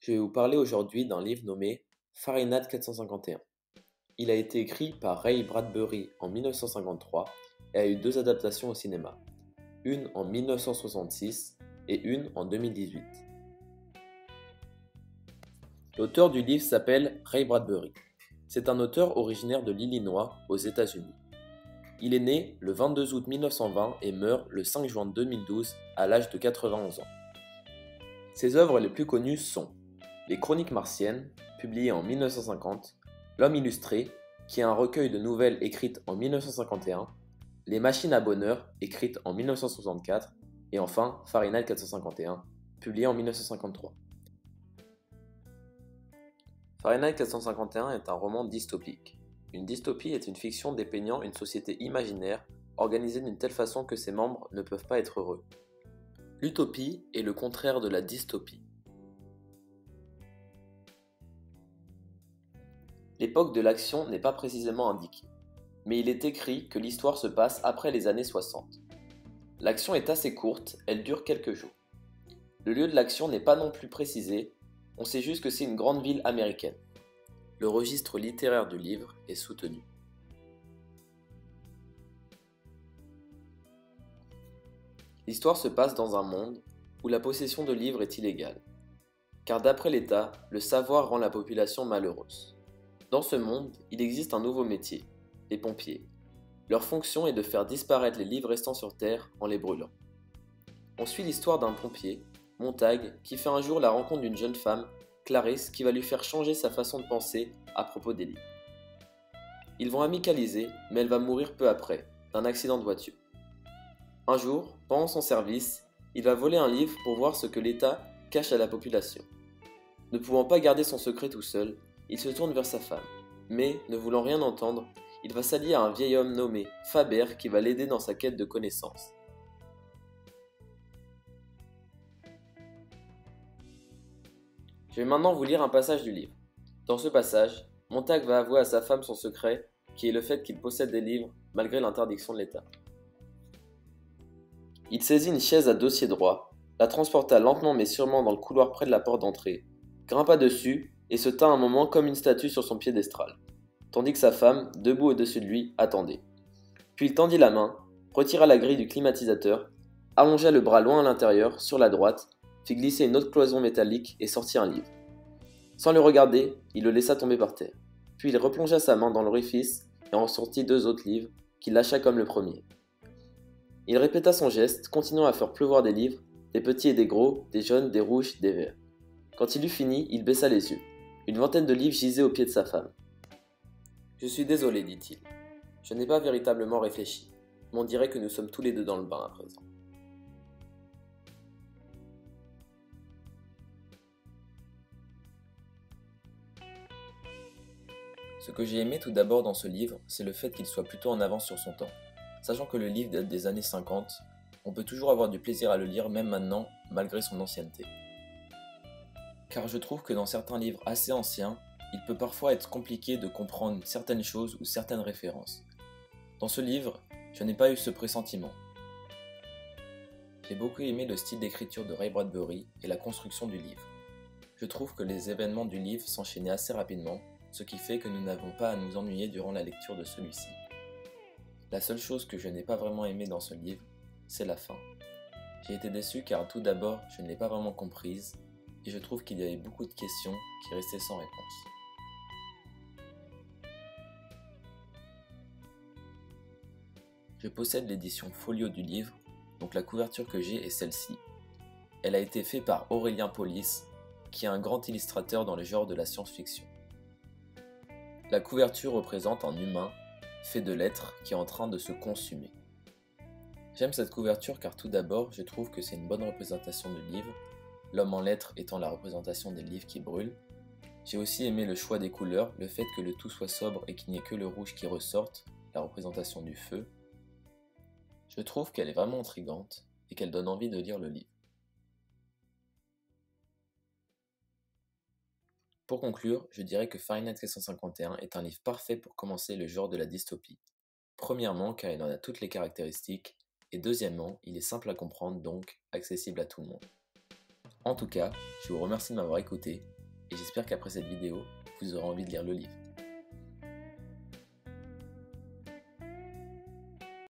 Je vais vous parler aujourd'hui d'un livre nommé Fahrenheit 451. Il a été écrit par Ray Bradbury en 1953 et a eu deux adaptations au cinéma, une en 1966 et une en 2018. L'auteur du livre s'appelle Ray Bradbury. C'est un auteur originaire de l'Illinois aux États-Unis. Il est né le 22 août 1920 et meurt le 5 juin 2012 à l'âge de 91 ans. Ses œuvres les plus connues sont Les Chroniques martiennes, publiées en 1950, L'homme illustré, qui est un recueil de nouvelles écrites en 1951, Les machines à bonheur, écrites en 1964, et enfin Fahrenheit 451, publié en 1953. Fahrenheit 451 est un roman dystopique. Une dystopie est une fiction dépeignant une société imaginaire organisée d'une telle façon que ses membres ne peuvent pas être heureux. L'utopie est le contraire de la dystopie. L'époque de l'action n'est pas précisément indiquée, mais il est écrit que l'histoire se passe après les années 60. L'action est assez courte, elle dure quelques jours. Le lieu de l'action n'est pas non plus précisé, on sait juste que c'est une grande ville américaine. Le registre littéraire du livre est soutenu. L'histoire se passe dans un monde où la possession de livres est illégale, car d'après l'État, le savoir rend la population malheureuse. Dans ce monde, il existe un nouveau métier, les pompiers. Leur fonction est de faire disparaître les livres restant sur Terre en les brûlant. On suit l'histoire d'un pompier, Montag, qui fait un jour la rencontre d'une jeune femme, Clarisse, qui va lui faire changer sa façon de penser à propos des livres. Ils vont amicaliser, mais elle va mourir peu après, d'un accident de voiture. Un jour, pendant son service, il va voler un livre pour voir ce que l'État cache à la population. Ne pouvant pas garder son secret tout seul, il se tourne vers sa femme. Mais, ne voulant rien entendre, il va s'allier à un vieil homme nommé Faber qui va l'aider dans sa quête de connaissances. Je vais maintenant vous lire un passage du livre. Dans ce passage, Montag va avouer à sa femme son secret, qui est le fait qu'il possède des livres malgré l'interdiction de l'État. Il saisit une chaise à dossier droit, la transporta lentement mais sûrement dans le couloir près de la porte d'entrée, grimpa dessus et se tint un moment comme une statue sur son piédestal, tandis que sa femme, debout au-dessus de lui, attendait. Puis il tendit la main, retira la grille du climatisateur, allongea le bras loin à l'intérieur, sur la droite, fit glisser une autre cloison métallique et sortit un livre. Sans le regarder, il le laissa tomber par terre. Puis il replongea sa main dans l'orifice et en sortit deux autres livres, qu'il lâcha comme le premier. Il répéta son geste, continuant à faire pleuvoir des livres, des petits et des gros, des jaunes, des rouges, des verts. Quand il eut fini, il baissa les yeux. Une vingtaine de livres gisaient au pied de sa femme. Je suis désolé, dit-il. Je n'ai pas véritablement réfléchi, on dirait que nous sommes tous les deux dans le bain à présent. Ce que j'ai aimé tout d'abord dans ce livre, c'est le fait qu'il soit plutôt en avance sur son temps. Sachant que le livre date des années 50, on peut toujours avoir du plaisir à le lire même maintenant, malgré son ancienneté. Car je trouve que dans certains livres assez anciens, il peut parfois être compliqué de comprendre certaines choses ou certaines références. Dans ce livre, je n'ai pas eu ce pressentiment. J'ai beaucoup aimé le style d'écriture de Ray Bradbury et la construction du livre. Je trouve que les événements du livre s'enchaînaient assez rapidement, ce qui fait que nous n'avons pas à nous ennuyer durant la lecture de celui-ci. La seule chose que je n'ai pas vraiment aimé dans ce livre, c'est la fin. J'ai été déçu car tout d'abord, je ne l'ai pas vraiment comprise et je trouve qu'il y avait beaucoup de questions qui restaient sans réponse. Je possède l'édition folio du livre, donc la couverture que j'ai est celle-ci. Elle a été faite par Aurélien Polis, qui est un grand illustrateur dans le genre de la science-fiction. La couverture représente un humain fait de lettres qui est en train de se consumer. J'aime cette couverture car tout d'abord, je trouve que c'est une bonne représentation du livre, l'homme en lettres étant la représentation des livres qui brûlent. J'ai aussi aimé le choix des couleurs, le fait que le tout soit sobre et qu'il n'y ait que le rouge qui ressorte, la représentation du feu. Je trouve qu'elle est vraiment intrigante et qu'elle donne envie de lire le livre. Pour conclure, je dirais que Fahrenheit 451 est un livre parfait pour commencer le genre de la dystopie. Premièrement, car il en a toutes les caractéristiques, et deuxièmement, il est simple à comprendre donc accessible à tout le monde. En tout cas, je vous remercie de m'avoir écouté et j'espère qu'après cette vidéo, vous aurez envie de lire le livre.